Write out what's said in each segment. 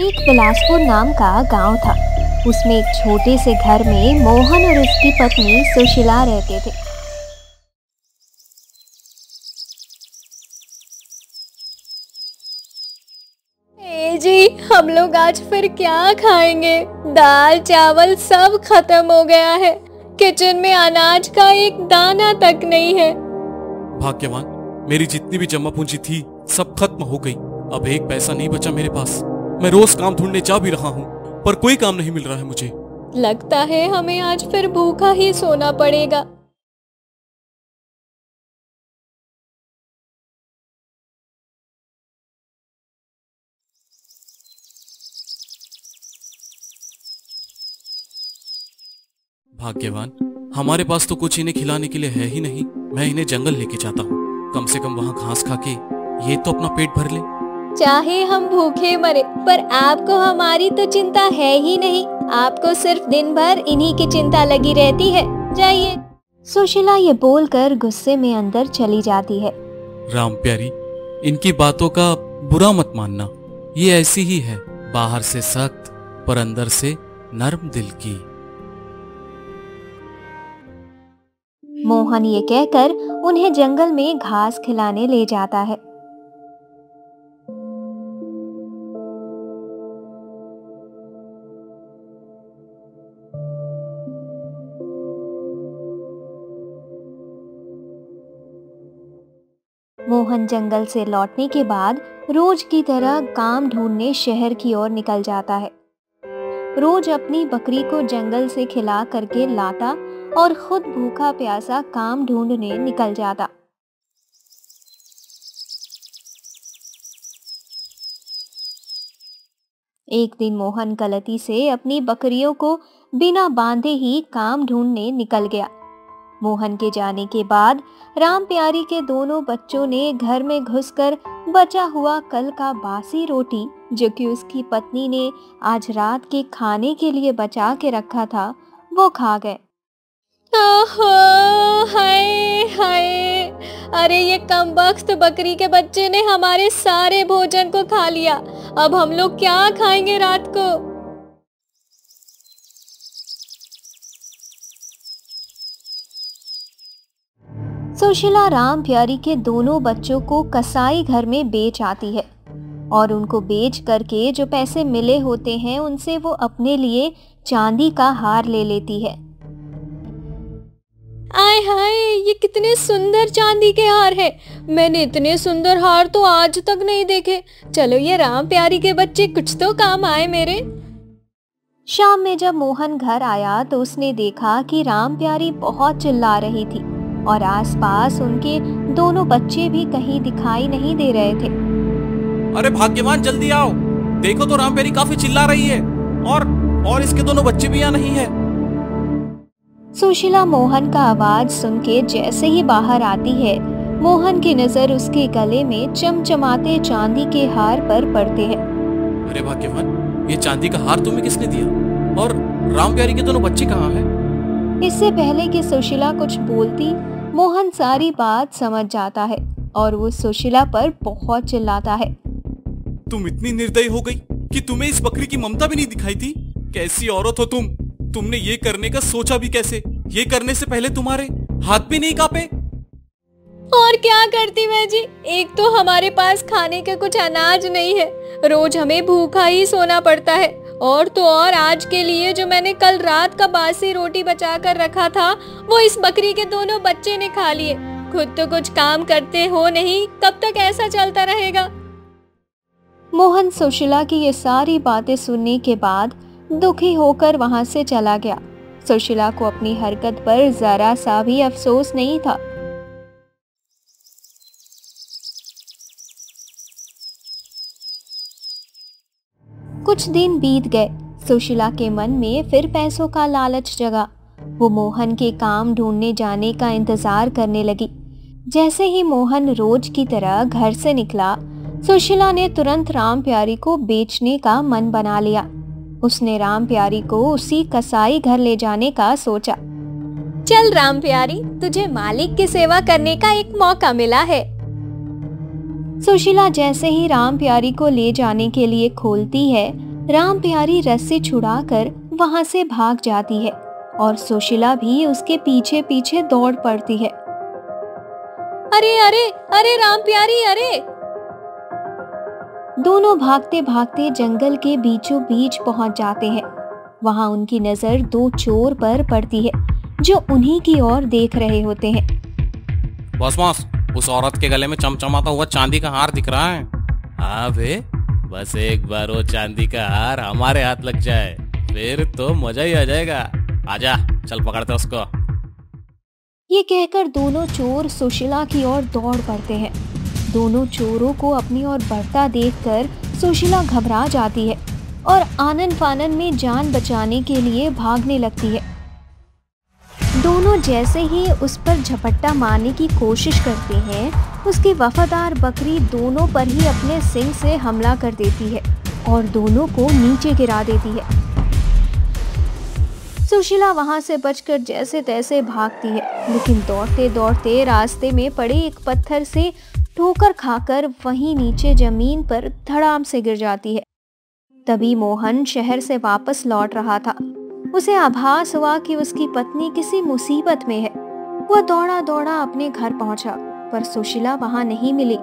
एक बिलासपुर नाम का गाँव था। उसमें एक छोटे से घर में मोहन और उसकी पत्नी सुशीला रहते थे। जी हम लोग आज फिर क्या खाएँगे? दाल चावल सब खत्म हो गया है। किचन में अनाज का एक दाना तक नहीं है। भाग्यवान मेरी जितनी भी जमा पूंजी थी सब खत्म हो गई। अब एक पैसा नहीं बचा मेरे पास। मैं रोज काम ढूँढने जा भी रहा हूँ पर कोई काम नहीं मिल रहा है मुझे। लगता है हमें आज फिर भूखा ही सोना पड़ेगा। भाग्यवान हमारे पास तो कुछ इन्हें खिलाने के लिए है ही नहीं। मैं इन्हें जंगल लेके जाता हूँ। कम से कम वहाँ घास खा के ये तो अपना पेट भर ले। चाहे हम भूखे मरे पर आपको हमारी तो चिंता है ही नहीं। आपको सिर्फ़ दिन भर इन्हीं की चिंता लगी रहती है। जाइए। सुशीला ये बोलकर गुस्से में अंदर चली जाती है। राम प्यारी इनकी बातों का बुरा मत मानना। ये ऐसी ही है बाहर से सख्त पर अंदर से नर्म दिल की। मोहन ये कहकर उन्हें जंगल में घास खिलाने ले जाता है। मोहन जंगल से लौटने के बाद रोज की तरह काम ढूँढने शहर की ओर निकल जाता है। रोज अपनी बकरी को जंगल से खिला करके लाता और खुद भूखा प्यासा काम ढूँढने निकल जाता। एक दिन मोहन गलती से अपनी बकरियों को बिना बांधे ही काम ढूँढने निकल गया। मोहन के जाने के बाद राम प्यारी के दोनों बच्चों ने घर में घुसकर बचा हुआ कल का बासी रोटी, जो कि उसकी पत्नी ने आज रात के खाने के लिए बचा के रखा था, वो खा गए। हाय हाय। अरे, ये कम बकरी के बच्चे ने हमारे सारे भोजन को खा लिया। अब हम लोग क्या खाएँगे रात को? सुशीला राम प्यारी के दोनों बच्चों को कसाई घर में बेच आती है। और उनको बेच करके जो पैसे मिले होते हैं उनसे वो अपने लिए चांदी का हार ले लेती है। आय हाय ये कितने सुंदर चांदी के हार है। मैंने इतने सुंदर हार तो आज तक नहीं देखे। चलो ये राम प्यारी के बच्चे कुछ तो काम आए मेरे। शाम में जब मोहन घर आया तो उसने देखा कि राम प्यारी बहुत चिल्ला रही थी। और आसपास उनके दोनों बच्चे भी कहीं दिखाई नहीं दे रहे थे। अरे भाग्यवान जल्दी आओ। देखो तो राम प्यारी काफ़ी चिल्ला रही है। और और इसके दोनों बच्चे भी यहाँ नहीं है। सुशीला मोहन का आवाज़ सुन के जैसे ही बाहर आती है मोहन की नज़र उसके गले में चमचमाते चांदी के हार पर पड़ते हैं। अरे भाग्यवान ये चांदी का हार तुम्हें किसने दिया? और राम प्यारी के दोनों बच्चे कहाँ हैं? इससे पहले कि सुशीला कुछ बोलती मोहन सारी बात समझ जाता है और वो सुशीला पर बहुत चिल्लाता है। तुम इतनी निर्दयी हो गई कि तुम्हें इस बकरी की ममता भी नहीं दिखाई थी? कैसी औरत हो तुम? तुमने ये करने का सोचा भी कैसे? ये करने से पहले तुम्हारे हाथ भी नहीं कापे? और क्या करती मैं जी? एक तो हमारे पास खाने का कुछ अनाज नहीं है। रोज हमें भूखा ही सोना पड़ता है। और तो और आज के लिए जो मैंने कल रात का बासी रोटी बचा कर रखा था, वो इस बकरी के दोनों बच्चे ने खा लिए। खुद तो कुछ काम करते हो नहीं कब तक ऐसा चलता रहेगा। मोहन सुशीला की ये सारी बातें सुनने के बाद दुखी होकर वहाँ से चला गया। सुशीला को अपनी हरकत पर जरा सा भी अफसोस नहीं था। कुछ दिन बीत गए। सुशीला के मन में फिर पैसों का लालच जगा। वो मोहन के काम ढूँढने जाने का इंतज़ार करने लगी। जैसे ही मोहन रोज की तरह घर से निकला, सुशीला ने तुरंत राम प्यारी को बेचने का मन बना लिया। उसने राम प्यारी को उसी कसाई घर ले जाने का सोचा। चल राम प्यारी, तुझे मालिक की सेवा करने का एक मौका मिला है। सुशीला जैसे ही राम प्यारी को ले जाने के लिए खोलती है, राम प्यारी रस्सी छुड़ाकर वहाँ से भाग जाती है और सुशीला भी उसके पीछे पीछे दौड़ पड़ती है। अरे अरे अरे राम प्यारी, अरे! दोनों भागते भागते जंगल के बीचों बीच पहुँच जाते हैं। वहाँ उनकी नज़र दो चोर पर पड़ती है, जो उन्हीं की ओर देख रहे होते हैं। Boss boss. उस औरत के गले में चमचमाता हुआ चांदी का हार दिख रहा है। हाँ बे बस एक बार वो चांदी का हार हमारे हाथ लग जाए फिर तो मज़ा ही आ जाएगा। आजा चल पकड़ते उसको। ये कहकर दोनों चोर सुशीला की ओर दौड़ पड़ते हैं। दोनों चोरों को अपनी ओर बढ़ता देखकर सुशीला घबरा जाती है और आनन फानन में जान बचाने के लिए भागने लगती है। दोनों जैसे ही उस पर झपट्टा मारने की कोशिश करते हैं, उसकी वफादार बकरी दोनों पर ही अपने सिंग से हमला कर देती है और दोनों को नीचे गिरा देती है। सुशीला वहाँ से बचकर जैसे तैसे भागती है, लेकिन दौड़ते दौड़ते रास्ते में पड़े एक पत्थर से ठोकर खाकर वहीं नीचे ज़मीन पर धड़ाम से गिर जाती है। तभी मोहन शहर से वापस लौट रहा था। उसे आभास हुआ कि उसकी पत्नी किसी मुसीबत में है। वह दौड़ा दौड़ा अपने घर पहुँचा पर सुशीला वहाँ नहीं मिली।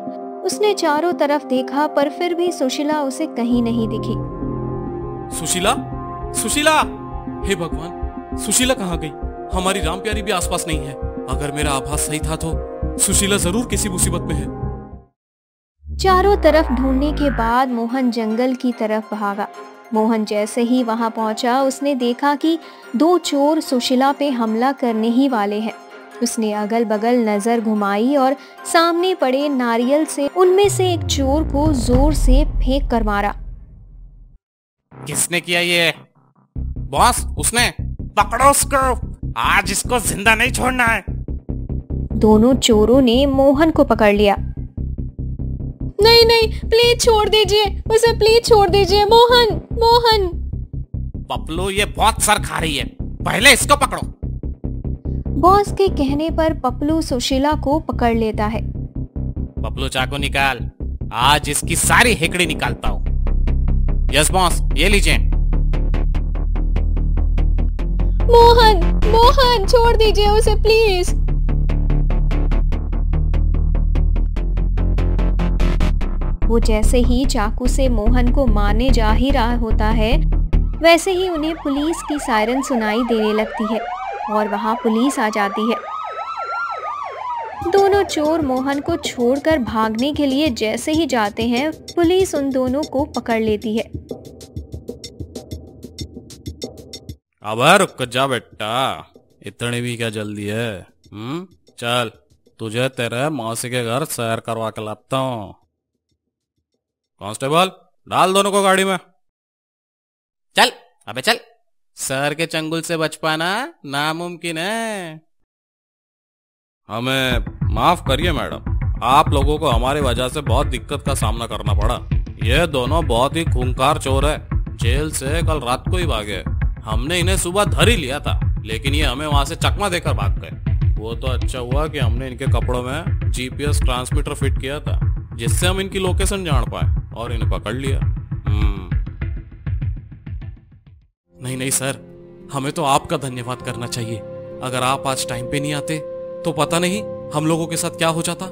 उसने चारों तरफ़ देखा पर फिर भी सुशीला उसे कहीं नहीं दिखी। सुशीला? सुशीला? हे भगवान सुशीला कहाँ गई? हमारी राम प्यारी भी आसपास नहीं है। अगर मेरा आभास सही था तो सुशीला ज़रूर किसी मुसीबत में है। चारों तरफ़ ढूँढने के बाद मोहन जंगल की तरफ़ भागा। मोहन जैसे ही वहाँ पहुँचा उसने देखा कि दो चोर सुशीला पे हमला करने ही वाले हैं। उसने अगल बगल नज़र घुमाई और सामने पड़े नारियल से उनमें से एक चोर को ज़ोर से फेंक कर मारा। किसने किया ये? बॉस उसने? पकड़ो उसको! आज इसको ज़िंदा नहीं छोड़ना है। दोनों चोरों ने मोहन को पकड़ लिया। नहीं नहीं प्लीज़ छोड़ दीजिए। उसे प्लीज़ छोड़ दीजिए। मोहन मोहन। पपलू ये बहुत सर खा रही है। पहले इसको पकड़ो। बॉस के कहने पर पपलू सुशीला को पकड़ लेता है। पपलू चाकू निकाल। आज इसकी सारी हेकड़ी निकालता हूँ। यस बॉस ये लीजिए। मोहन मोहन छोड़ दीजिए उसे प्लीज़ वो जैसे ही चाकू से मोहन को मारने जा ही रहा होता है, वैसे ही उन्हें पुलिस की सायरन सुनाई देने लगती है और वहाँ पुलिस आ जाती है। दोनों चोर मोहन को छोड़कर भागने के लिए जैसे ही जाते हैं, पुलिस उन दोनों को पकड़ लेती है। अब रुक जा बेटा। इतनी भी क्या जल्दी है? हम्म चल, तुझे तेरे मौसी के घर सैर करवा के लाता हूँ। कांस्टेबल डाल दोनों को गाड़ी में। चल अबे चल। सर के चंगुल से बच पाना नामुमकिन है। हमें माफ़ करिए मैडम। आप लोगों को हमारी वजह से बहुत दिक्कत का सामना करना पड़ा। ये दोनों बहुत ही खूंखार चोर है। जेल से कल रात को ही भागे हमने इन्हें सुबह धर ही लिया था लेकिन ये हमें वहाँ से चकमा देकर भाग गए। वो तो अच्छा हुआ कि हमने इनके कपड़ों में जीपीएस ट्रांसमीटर फिट किया था जिससे हम इनकी लोकेशन जान पाए। और इन्हें पकड़ लिया। हम्म। नहीं नहीं, सर। हमें तो आपका धन्यवाद करना चाहिए। अगर आप आज टाइम पे नहीं आते तो पता नहीं हम लोगों के साथ क्या हो जाता।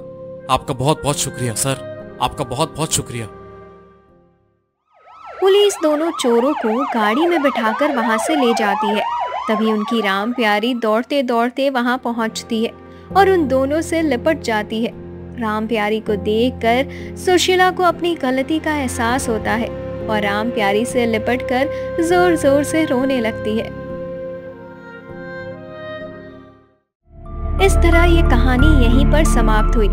आपका बहुत बहुत शुक्रिया, सर। आपका बहुत बहुत शुक्रिया। पुलिस दोनों चोरों को गाड़ी में बिठाकर वहाँ से ले जाती है। तभी उनकी राम प्यारी दौड़ते दौड़ते वहाँ पहुँचती है और उन दोनों से लिपट जाती है। राम प्यारी को देखकर सुशीला को अपनी गलती का एहसास होता है और राम प्यारी से लिपट कर ज़ोर ज़ोर से रोने लगती है। इस तरह ये कहानी यहीं पर समाप्त हुई।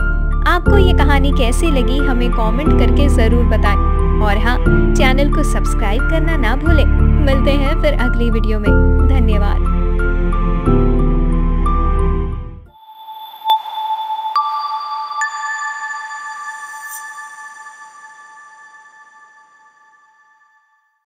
आपको ये कहानी कैसी लगी हमें कमेंट करके ज़रूर बताएँ। और हाँ चैनल को सब्सक्राइब करना ना भूलें। मिलते हैं फिर अगली वीडियो में। धन्यवाद।